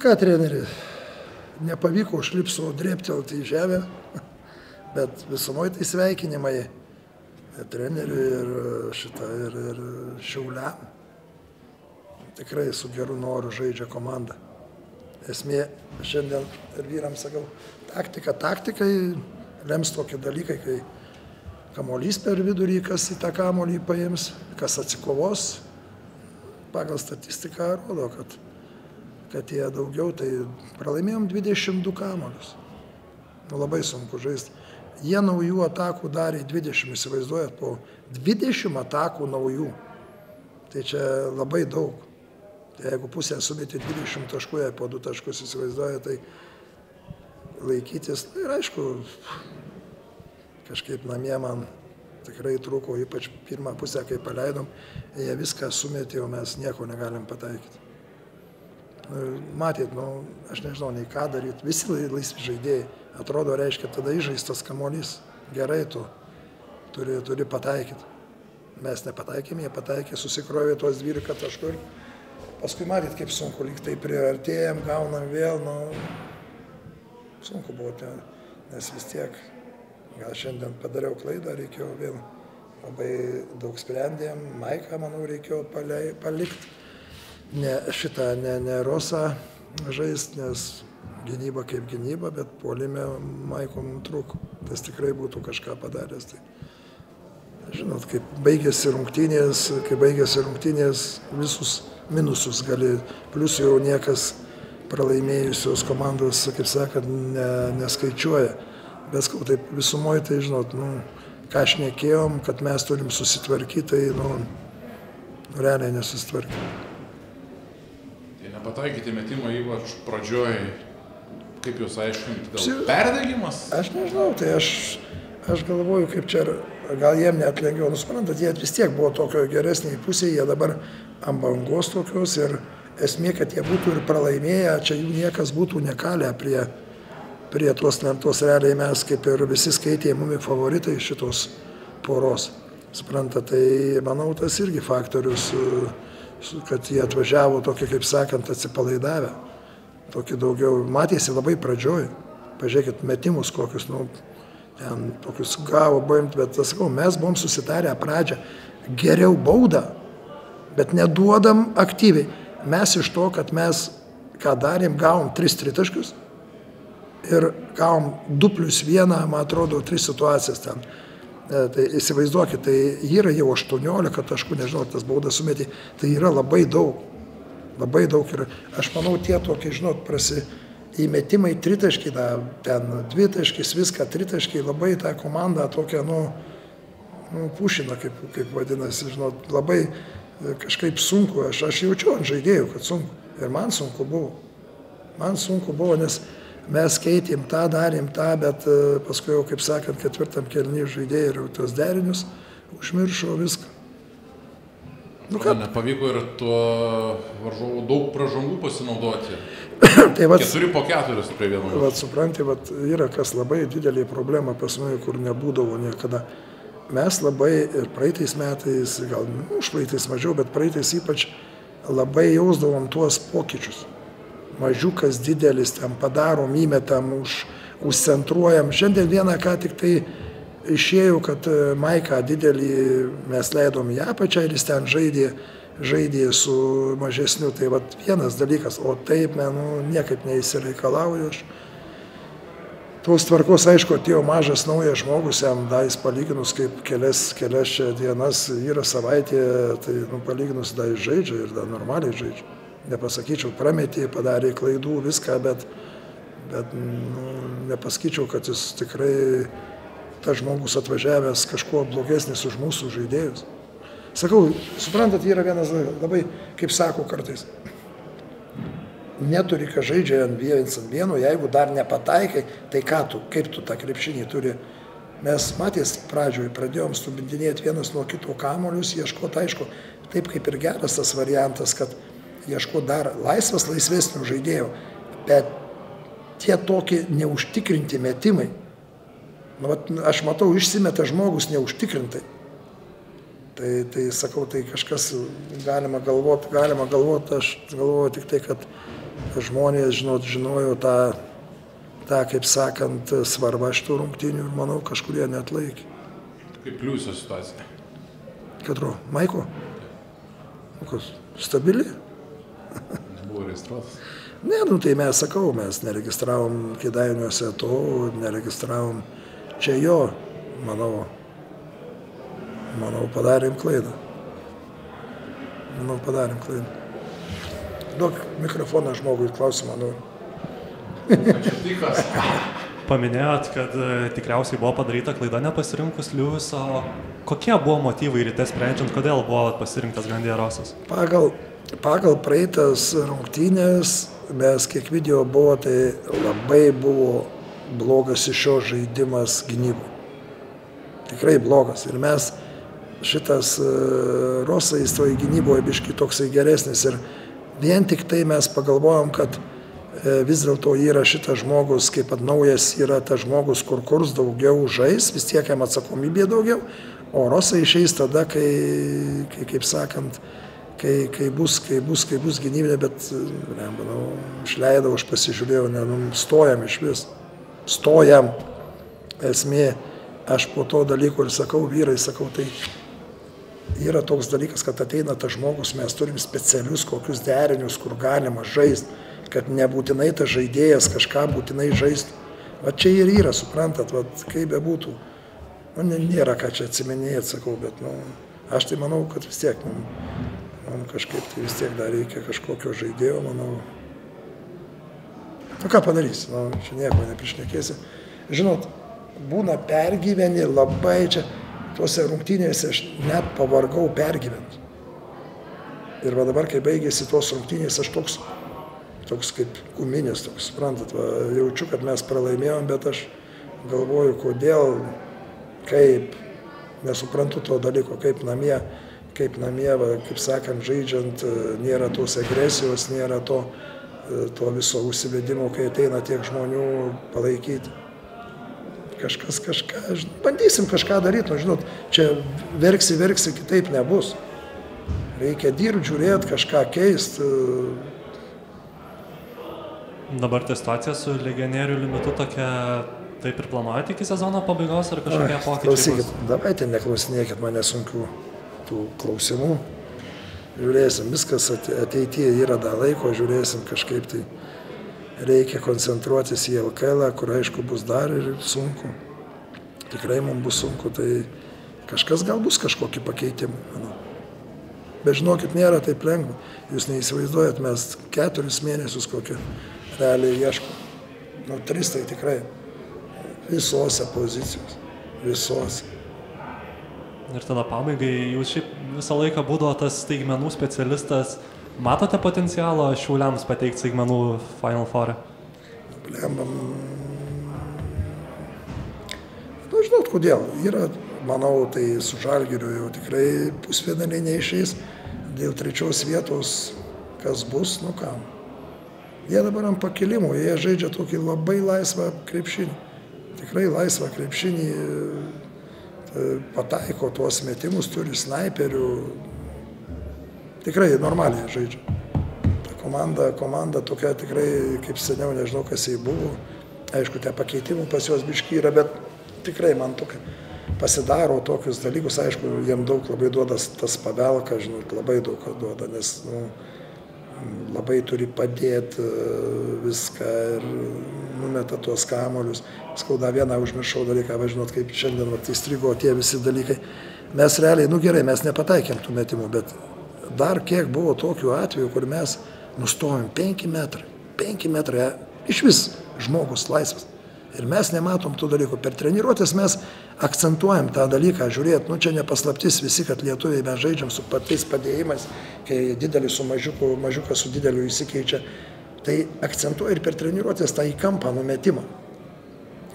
ką, treneri, nepavyko užlipsų drėptelti į žemę, bet visumoje tai sveikinimai treneriui ir šitą ir, ir šiauliam. Tikrai su geru noru žaidžia komanda. Esmė šiandien ir vyrams sakau, taktika, taktikai lems tokie dalykai, kai kamolys per vidurį, kas į tą kamolį paims, kas atsikovos. Pagal statistiką rodo, kad, kad jie daugiau, tai pralaimėjom 22 kamolius. Nu, labai sunku žaisti. Jie naujų atakų darė 20, įsivaizduojat, po 20 atakų naujų. Tai čia labai daug. Tai jeigu pusę sumėti 20 taškų, jei po 2 taškus įsivaizduoja, tai laikytis. Na ir aišku, kažkaip namie man tikrai trūko, ypač pirmą pusę, kai paleidom, jie viską sumetė, o mes nieko negalim pataikyti. Matyt, nu, aš nežinau nei ką daryti, visi laisvi žaidėjai, atrodo, reiškia, tada įžaistas kamolys, gerai tu turi, turi pataikyti. Mes nepataikėm, jie pataikė, susikrovė tuos 12 taškų. Ir paskui matyt, kaip sunku, lyg tai priartėjom, gaunam vėl, nu, sunku buvo ten, nes vis tiek gal šiandien padariau klaidą, reikėjo vėl labai daug sprendėm, Maiką, manau, reikėjo palikti, ne šitą, ne, ne Rosą žaisti, nes gynyba kaip gynyba, bet puolime Maiko mums trūko. Tas tikrai būtų kažką padaręs. Tai, žinot, kaip baigėsi rungtynės, kai baigėsi rungtynės, visus minusus gali, plus jau niekas pralaimėjusios komandos, kaip sakant, ne, neskaičiuoja. Bet skau, taip visumoje, tai žinot, nu, ką aš nekėjom, kad mes turim susitvarkyti, tai, nu, realiai nesusitvarkyti. Tai nepataikyti metimo ypač pradžioj, kaip jūs aiškinti, dėl perdegimas? Aš nežinau, tai aš, aš galvoju, kaip čia, gal jiem net lengviau, nusprantat, jie vis tiek buvo tokio geresniai pusėje, jie dabar ant bangos tokios ir esmė, kad jie būtų ir pralaimėję, čia jų niekas būtų nekalę prie prie tos lentos realiai mes kaip ir visi skaitėjami favoritai šitos poros. Supranta, tai manau tas irgi faktorius, kad jie atvažiavo tokį, kaip sakant, atsipalaidavę. Tokį daugiau, matėsi labai pradžioj. Pažiūrėkit, metimus kokius, nu, ten tokius gavo, buvom, bet tas sakau, mes buvom susitarę pradžią geriau baudą, bet neduodam aktyviai. Mes iš to, kad mes ką darėm, gavom tris tritaškius, ir gavom 2 plus 1, man atrodo, 3 situacijas ten. E, tai įsivaizduokit, tai yra jau 18 taškų, nežinau, tas baudas sumetė, tai yra labai daug. Labai daug ir aš manau, tie tokie, žinot, prasi įmetimai tritaškiai, da, ten dvitaškis, viską tritaškiai, labai tą komandą tokią, nu, nu pušina, kaip, kaip vadinasi, žinot, labai kažkaip sunku, aš, aš jaučiu ant žaidėjų, kad sunku. Ir man sunku buvo. Man sunku buvo, nes mes keitėm tą, darėm tą, bet e, paskui jau, kaip sakant, ketvirtam kelnyje žaidėjai ir tos derinius užmiršo viską. Nu, ką? Nepavyko ir tuo varžovu daug pražangų pasinaudoti. tai vat, Keturi po keturis prie vieno. Vat, supranti, vat, yra kas labai didelė problema pas mane, kur nebūdavo niekada. Mes labai ir praeitais metais, gal nu, už praeitais mažiau, bet praeitais ypač labai jausdavom tuos pokyčius mažiukas didelis, ten padarom, įmetam, už, užcentruojam. Šiandien vieną ką tik tai išėjau, kad e, Maiką didelį mes leidom į apačią ir jis ten žaidė, žaidė su mažesniu. Tai vat vienas dalykas, o taip, man nu, niekaip neįsireikalauju aš. Tos tvarkos, aišku, atėjo mažas naujas žmogus, jam dais palyginus kaip kelias, kelias čia dienas yra savaitė, tai nu, palyginus dais žaidžia ir dar normaliai žaidžia nepasakyčiau, prametė, padarė klaidų, viską, bet, bet nu, nepasakyčiau, kad jis tikrai tas žmogus atvažiavęs kažkuo blogesnis už mūsų žaidėjus. Sakau, suprantat, yra vienas labai, kaip sako kartais, neturi, ką žaidžia ant vienas ant vieno, jeigu dar nepataikai, tai ką tu, kaip tu tą krepšinį turi. Mes matės pradžioj pradėjom stubindinėti vienas nuo kito kamolius, ieškoti, aišku, taip kaip ir geras tas variantas, kad ieško dar laisvas, laisvesnių žaidėjų, bet tie tokie neužtikrinti metimai. Nu, vat, aš matau, išsimeta žmogus neužtikrintai. Tai, tai sakau, tai kažkas galima galvoti, galima galvoti, aš galvoju tik tai, kad žmonės, žinot, žinojo tą, tą, kaip sakant, svarbą šitų rungtynių ir manau, kažkurie net laikė. Kaip pliusio situacija? Katro, Maiko? Nu, kas, stabili? Buvo registruotas. Ne, nu tai mes sakau, mes neregistravom kėdainiuose to, neregistravom čia jo, manau, manau, padarėm klaidą. Manau, padarėm klaidą. Duok mikrofoną žmogui klausimą noriu. Paminėjot, kad e, tikriausiai buvo padaryta klaida nepasirinkus Liuviso. Kokie buvo motyvai ryte sprendžiant, kodėl buvo pasirinktas Gandierosas? Pagal, pagal praeitas rungtynės mes kiek video buvo, tai labai buvo blogas iš šio žaidimas gynybai. Tikrai blogas. Ir mes šitas uh, Rosais toj gynyboje biški toksai geresnis. Ir vien tik tai mes pagalvojom, kad uh, vis dėlto yra šitas žmogus, kaip pat naujas yra tas žmogus, kur kurs daugiau žais, vis tiek jam atsakomybė daugiau. O Rosai išeis tada, kai, kai kaip sakant, kai, kai, bus, kai, bus, kai bus gynybinė, bet, ne, manau, išleidau, aš pasižiūrėjau, ne, nu, stojam iš vis. Stojam. Esmė, aš po to dalyko ir sakau, vyrai, sakau, tai yra toks dalykas, kad ateina tas žmogus, mes turim specialius kokius derinius, kur galima žaisti, kad nebūtinai tas žaidėjas kažką būtinai žaistų. Va čia ir yra, suprantat, va, kaip bebūtų. Nu, nėra ką čia atsiminėti, sakau, bet nu, aš tai manau, kad vis tiek man, man kažkaip tai vis tiek dar reikia kažkokio žaidėjo, manau. Nu ką padarysi, nu, čia nieko neprišnekėsi. Žinot, būna pergyveni labai čia, tuose rungtynėse aš net pavargau pergyventi. Ir va dabar, kai baigėsi tos rungtynės, aš toks, toks kaip kuminis, toks, suprantat, va, jaučiu, kad mes pralaimėjom, bet aš galvoju, kodėl, kaip, nesuprantu to dalyko, kaip namie, kaip namie, va, kaip sakant, žaidžiant, e, nėra tos agresijos, nėra to, e, to viso užsivedimo, kai ateina tiek žmonių palaikyti. Kažkas, kažką, bandysim kažką daryti, nu, žinot, čia verksi, verksi, kitaip nebus. Reikia dirbti, žiūrėti, kažką keisti. E. Dabar ta situacija su legionierių limitu tokia, taip ir planuojate iki sezono pabaigos ar kažkokie pokyčiai? Klausykit, davai ten neklausinėkit mane sunkių tų klausimų. Žiūrėsim, viskas ate- ateityje yra dar laiko, žiūrėsim kažkaip tai. Reikia koncentruotis į LKL, kur aišku bus dar ir sunku. Tikrai mums bus sunku, tai kažkas gal bus kažkokie pakeitimai, manau. Bet žinokit, nėra taip lengva. Jūs neįsivaizduojat, mes keturis mėnesius kokį realiai ieškom. Nu, tris tai tikrai. Visose pozicijose. Visose. Ir tada pabaigai, jūs šiaip visą laiką būdavo tas staigmenų specialistas. Matote potencialą šiuliams pateikti staigmenų Final Four? Blembam. Na, žinot, kodėl. Yra, manau, tai su Žalgiriu jau tikrai pusfinaliai neišeis. Dėl trečios vietos, kas bus, nu ką. Jie dabar ant pakilimų, jie žaidžia tokį labai laisvą krepšinį. Tikrai laisvą krepšinį, e, pataiko tuos metimus, turi snaiperių. Tikrai normaliai žaidžia. Ta komanda, komanda tokia tikrai, kaip seniau, nežinau, kas jai buvo. Aišku, tie pakeitimų pas juos biški yra, bet tikrai man tokia pasidaro tokius dalykus. Aišku, jiem daug labai duoda tas pavelka, žinot, labai daug ką duoda, nes nu, labai turi padėti viską ir numeta tuos kamolius. Skauda vieną užmiršau dalyką, važinot, kaip šiandien vat, įstrigo tie visi dalykai. Mes realiai, nu gerai, mes nepataikėm tų metimų, bet dar kiek buvo tokių atvejų, kur mes nustojom 5 metrai, 5 metrai, iš vis žmogus laisvas. Ir mes nematom tų dalykų. Per treniruotės mes akcentuojam tą dalyką, žiūrėt, nu čia nepaslaptis visi, kad lietuviai mes žaidžiam su patais padėjimais, kai didelis su mažiuku, mažiukas su dideliu įsikeičia. Tai akcentuoja ir per treniruotės tą į kampą numetimą.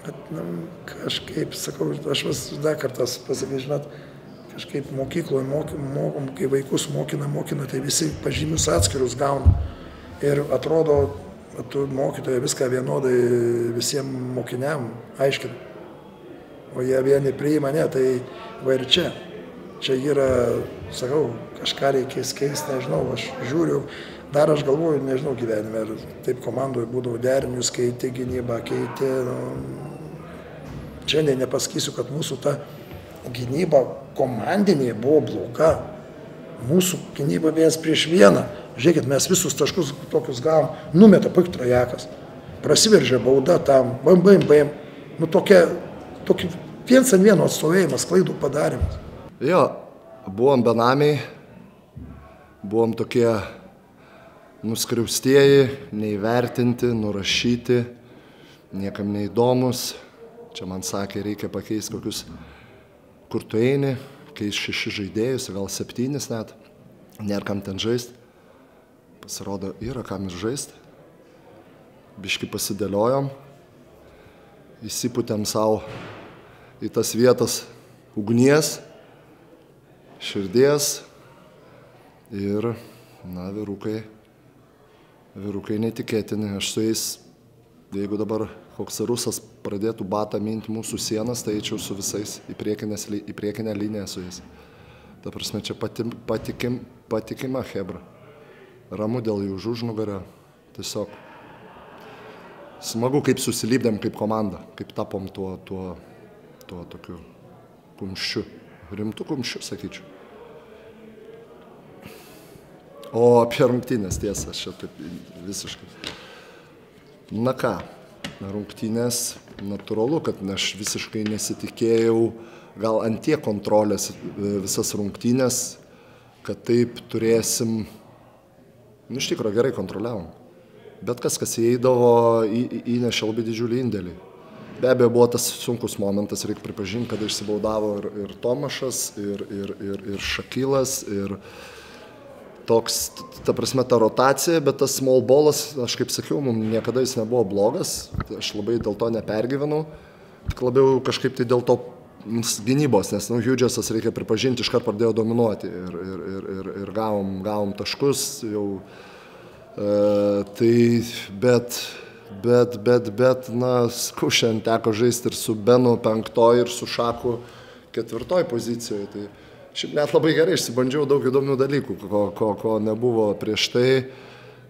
Kad, nu, kažkaip, sakau, aš vis dar kartas pasakai, žinot, kažkaip mokykloje mokom, mokom, kai vaikus mokina, mokina, tai visi pažymius atskirius gauna. Ir atrodo, tu mokytoja viską vienodai visiems mokiniam aiškina. O jie vieni priima, ne, tai va ir čia. Čia yra sakau, kažką reikės keisti, nežinau, aš žiūriu, dar aš galvoju, nežinau gyvenime, ar taip komandoje būdavo derinius, keitė gynybą, keitė, nu, šiandien nepasakysiu, kad mūsų ta gynyba komandinė buvo bloga. Mūsų gynyba vienas prieš vieną. Žiūrėkit, mes visus taškus tokius gavom, numeta puik trajekas, prasiveržė bauda tam, bam, bam, bam. Nu tokia, tokia viens ant vieno atstovėjimas, klaidų padarimas. Jo, buvom benamiai, buvom tokie nuskriaustieji, neįvertinti, nurašyti, niekam neįdomus. Čia man sakė, reikia pakeisti kokius, kur tu eini, keisti šeši žaidėjus, gal septynis net, nėra kam ten žaisti. Pasirodo, yra kam ir žaisti. Biški pasidėliojom, įsiputėm savo į tas vietas ugnies, širdies ir, na, vyrukai, vyrukai netikėtini. Aš su jais, jeigu dabar koks rusas pradėtų batą minti mūsų sienas, tai eičiau su visais į, į priekinę liniją su jais. Ta prasme, čia pati, patikim, patikima Hebra. Ramu dėl jų už užnugario. Tiesiog smagu, kaip susilybdėm kaip komanda, kaip tapom tuo, tuo, tuo tokiu kumščiu. Rimtų kumščių, sakyčiau. O apie rungtynės tiesą, aš čia taip visiškai. Na ką, rungtynės, natūralu, kad aš visiškai nesitikėjau gal ant tie kontrolės e, visas rungtynės, kad taip turėsim, nu iš tikrųjų gerai kontroliavom. Bet kas, kas įeidavo, į, įnešė labai didžiulį indėlį. Be abejo, buvo tas sunkus momentas, reikia pripažinti, kad išsibaudavo ir, ir Tomašas, ir, ir, ir, ir Šakylas, ir, toks, ta prasme, ta rotacija, bet tas small ballas, aš kaip sakiau, mums niekada jis nebuvo blogas, aš labai dėl to nepergyvenau, tik labiau kažkaip tai dėl to gynybos, nes, nu, Hugesas, reikia pripažinti, iškart pradėjo dominuoti ir, ir, ir, ir, ir gavom, gavom taškus jau. E, tai, bet, bet, bet, bet, na, šiandien teko žaisti ir su Benu penktoj, ir su Šaku ketvirtoj pozicijoje. Tai, Šiaip net labai gerai išsibandžiau daug įdomių dalykų, ko, ko, ko nebuvo prieš tai.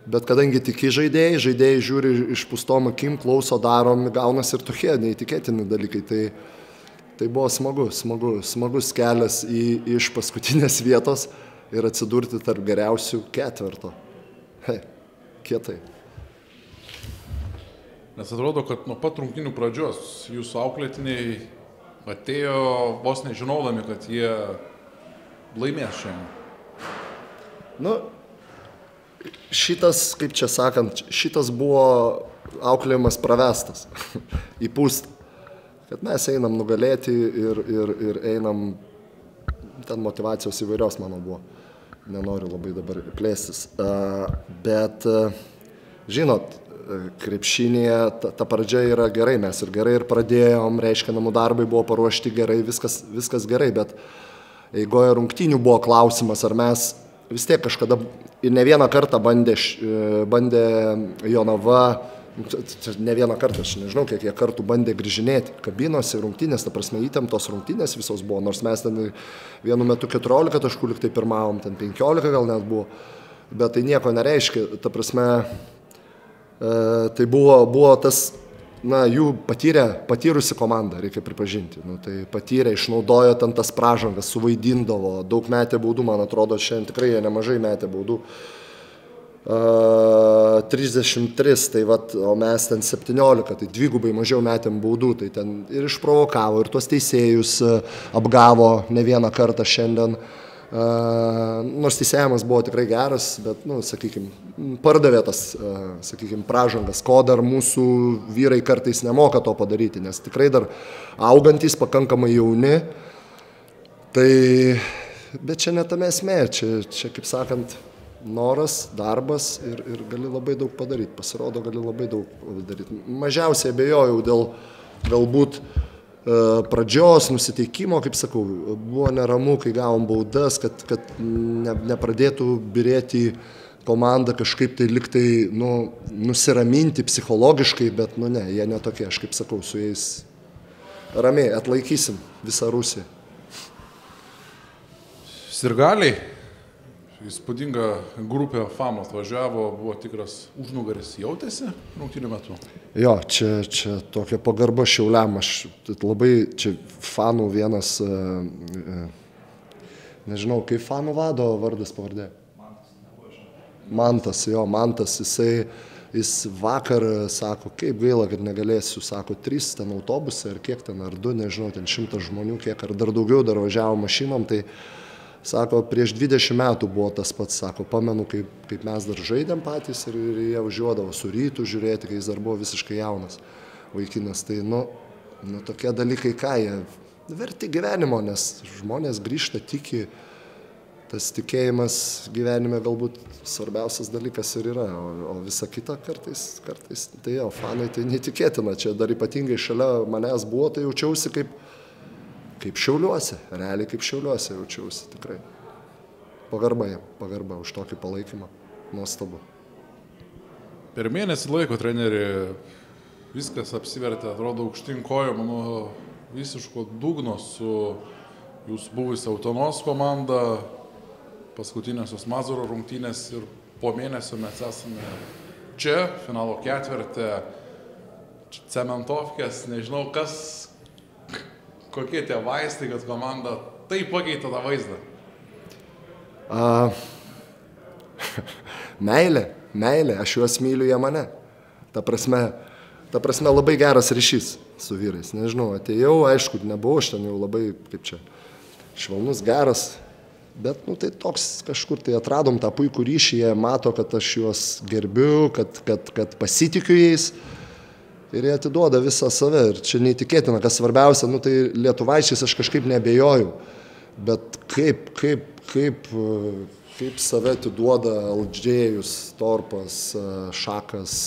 Bet kadangi tiki žaidėjai, žaidėjai žiūri iš pustom akim, klauso, darom, gaunasi ir tokie neįtikėtini dalykai. Tai, tai buvo smagu, smagu, smagus kelias į, iš paskutinės vietos ir atsidurti tarp geriausių ketverto. He, kietai. Nes atrodo, kad nuo pat rungtinių pradžios jūsų auklėtiniai atėjo vos nežinodami, kad jie laimės šiandien? Nu, šitas, kaip čia sakant, šitas buvo auklėjimas pravestas į pūstą. Kad mes einam nugalėti ir, ir, ir einam, ten motivacijos įvairios mano buvo. Nenoriu labai dabar plėstis. Bet, žinot, krepšinėje ta, ta pradžia yra gerai, mes ir gerai ir pradėjom, reiškia, namų darbai buvo paruošti gerai, viskas, viskas gerai, bet uh, eigoje rungtynių buvo klausimas, ar mes vis tiek kažkada ir ne vieną kartą bandė, e, bandė Jonava, ne vieną kartą, aš nežinau, kiek jie kartų bandė grįžinėti kabinosi, rungtynės, ta prasme įtemptos rungtynės visos buvo, nors mes ten vienu metu 14 taškų liktai pirmavom, ten 15 gal net buvo, bet tai nieko nereiškia, ta prasme, e, tai buvo, buvo tas na, jų patyrę, patyrusi komanda, reikia pripažinti. Nu, tai patyrė, išnaudojo ten tas pražangas, suvaidindavo, daug metė baudų, man atrodo, šiandien tikrai jie nemažai metė baudų. Uh, 33, tai vat, o mes ten 17, tai dvigubai mažiau metėm baudų, tai ten ir išprovokavo, ir tuos teisėjus apgavo ne vieną kartą šiandien. Uh, Nors teisėjimas buvo tikrai geras, bet, nu, sakykime, pardavė tas, sakykime, pražangas, ko dar mūsų vyrai kartais nemoka to padaryti, nes tikrai dar augantys pakankamai jauni. Tai, bet čia netame esmė, čia, čia, kaip sakant, noras, darbas ir, ir gali labai daug padaryti. Pasirodo, gali labai daug padaryti. Mažiausiai abejojau dėl galbūt uh, pradžios nusiteikimo, kaip sakau, buvo neramu, kai gavom baudas, kad, kad ne, nepradėtų birėti komanda kažkaip tai liktai nu, nusiraminti psichologiškai, bet nu ne, jie netokie, aš kaip sakau, su jais ramiai atlaikysim visą Rusiją. Sirgaliai, įspūdinga grupė FAM atvažiavo, buvo tikras užnugaris, jautėsi rungtynių metu. Jo, čia, čia tokia pagarba šiauliam, aš labai, čia fanų vienas, e, e, nežinau, kaip fanų vado vardas pavardė. Mantas, jo, Mantas, jisai, jis vakar sako, kaip gaila, kad negalėsiu, sako, trys ten autobusai, ar kiek ten, ar du, nežinau, ten šimtas žmonių, kiek, ar dar daugiau dar važiavo mašinom, tai sako, prieš 20 metų buvo tas pats, sako, pamenu, kaip, kaip mes dar žaidėm patys ir, ir jie važiuodavo su rytu žiūrėti, kai jis dar buvo visiškai jaunas vaikinas. Tai, nu, nu tokie dalykai, ką jie verti gyvenimo, nes žmonės grįžta, tiki, tas tikėjimas gyvenime galbūt svarbiausias dalykas ir yra, o, o visa kita kartais, kartais, tai jo, fanai tai neįtikėtina, čia dar ypatingai šalia manęs buvo, tai jaučiausi kaip, kaip šiauliuosi, realiai kaip šiauliuosi jaučiausi tikrai. Pagarba jam, pagarba už tokį palaikymą, nuostabu. Per mėnesį laiko treneri viskas apsivertė, atrodo, aukštin kojo, mano visiško dugno su jūsų buvusi autonos komanda, paskutinėsios Mazuro rungtynės ir po mėnesio mes esame čia, finalo ketvirtė, cementovkės, nežinau kas, kokie tie vaistai, kad komanda taip pakeitė tą vaizdą. A, meilė, meilė, aš juos myliu, jie mane. Ta prasme, ta prasme labai geras ryšys su vyrais. Nežinau, atėjau, aišku, nebuvau aš ten jau labai, kaip čia, švelnus, geras, bet, nu, tai toks kažkur tai atradom tą puikų ryšį, jie mato, kad aš juos gerbiu, kad, kad, kad pasitikiu jais ir jie atiduoda visą save. Ir čia neįtikėtina, kas svarbiausia, nu, tai lietuvaičiais aš kažkaip nebejoju, bet kaip, kaip, kaip, kaip save atiduoda Aldžėjus, Torpas, Šakas.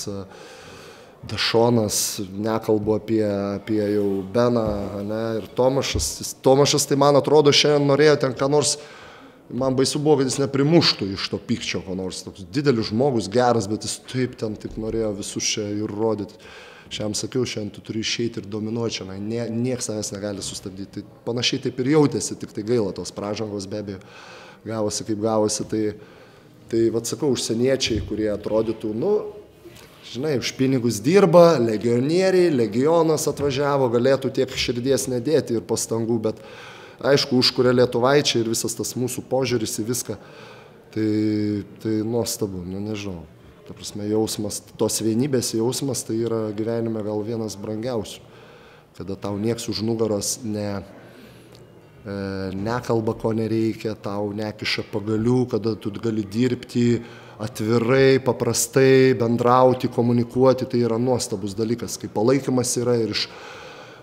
Dašonas, nekalbu apie, apie jau Beną ne, ir Tomašas. Tomašas, tai man atrodo, šiandien norėjo ten ką nors man baisu buvo, kad jis neprimuštų iš to pykčio, ko nors toks didelis žmogus, geras, bet jis taip ten tik norėjo visus čia ir rodyti. Šiam sakiau, šiandien tu turi išeiti ir dominuoti čia, nie, niekas savęs negali sustabdyti. Tai panašiai taip ir jautėsi, tik tai gaila tos pražangos be abejo gavosi kaip gavosi. Tai, tai vad sakau, užsieniečiai, kurie atrodytų, nu, žinai, už pinigus dirba, legionieriai, legionas atvažiavo, galėtų tiek širdies nedėti ir pastangų, bet aišku, užkuria lietuvaičiai ir visas tas mūsų požiūris į viską. Tai, tai nuostabu, nu nežinau. Ta prasme, jausmas, tos vienybės jausmas tai yra gyvenime gal vienas brangiausių. Kada tau nieks už nugaros ne, e, nekalba, ko nereikia, tau nekiša pagalių, kada tu gali dirbti atvirai, paprastai, bendrauti, komunikuoti, tai yra nuostabus dalykas, kai palaikymas yra ir iš,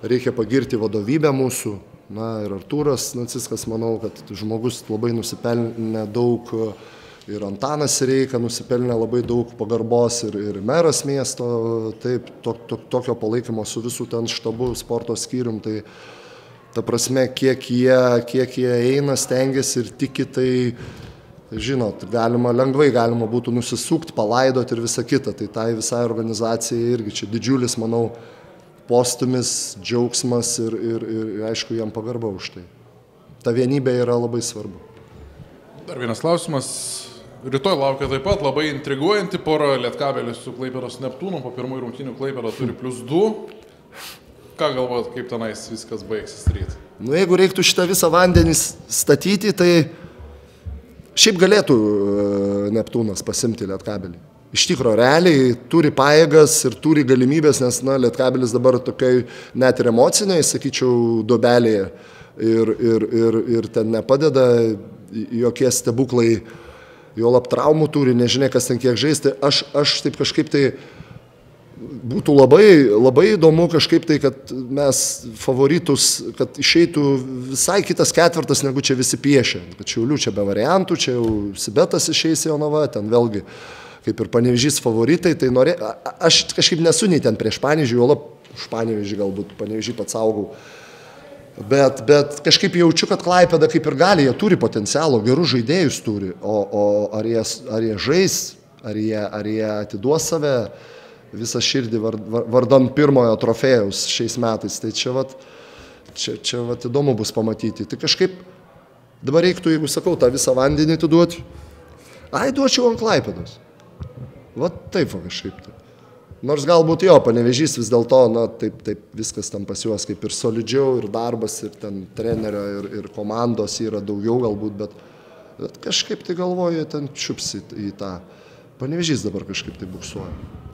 reikia pagirti vadovybę mūsų, Na ir Artūras Naciskas, manau, kad žmogus labai nusipelnė daug ir Antanas Reika nusipelnė labai daug pagarbos ir, ir meras miesto, taip, to, to, tokio palaikymo su visų ten štabu, sporto skyrium, tai ta prasme, kiek jie, kiek jie eina, stengiasi ir tiki, tai žinot, galima lengvai galima būtų nusisukti, palaidoti ir visa kita, tai tai visai organizacijai irgi čia didžiulis, manau, postumis, džiaugsmas ir, ir, ir aišku, jam pagarba už tai. Ta vienybė yra labai svarbu. Dar vienas klausimas. Rytoj laukia taip pat labai intriguojanti pora Lietkabelis su Klaipėdos Neptūnu. Po pirmųjų rungtynių Klaipėda turi plus 2. Ką galvojat, kaip tenais viskas baigsis ryt? Nu, jeigu reiktų šitą visą vandenį statyti, tai šiaip galėtų e, Neptūnas pasimti Lietkabelį iš tikro realiai turi pajėgas ir turi galimybės, nes, na, Lietkabelis dabar tokiai net ir emociniai, sakyčiau, dobelėje ir, ir, ir, ir ten nepadeda jokie stebuklai, jo lab traumų turi, nežinia, kas ten kiek žaisti. Aš, aš taip kažkaip tai būtų labai, labai įdomu kažkaip tai, kad mes favoritus, kad išeitų visai kitas ketvirtas, negu čia visi piešia. Kad šiaulių čia be variantų, čia jau Sibetas išeis į Jonavą, ten vėlgi kaip ir panevežys favoritai, tai norė, aš kažkaip nesu nei ten prieš panevežį, jo lab už panevežį galbūt, panevežį pats augau. Bet, bet kažkaip jaučiu, kad Klaipėda kaip ir gali, jie turi potencialo, gerus žaidėjus turi, o, o ar, jie, ar jie žais, ar jie, ar jie atiduos save visą širdį vardan pirmojo trofėjaus šiais metais, tai čia, vat, čia, čia vat, įdomu bus pamatyti. Tai kažkaip Dabar reiktų, jeigu sakau, tą visą vandenį atiduoti, ai duočiau ant klaipėdos. Va taip va kažkaip. Tai. Nors galbūt jo, panevežys vis dėlto, na, taip, taip viskas tam pas juos kaip ir solidžiau, ir darbas, ir ten trenerio, ir, ir komandos yra daugiau galbūt, bet, bet kažkaip tai galvoju, ten čiups į, į tą. Panevežys dabar kažkaip tai buksuoja.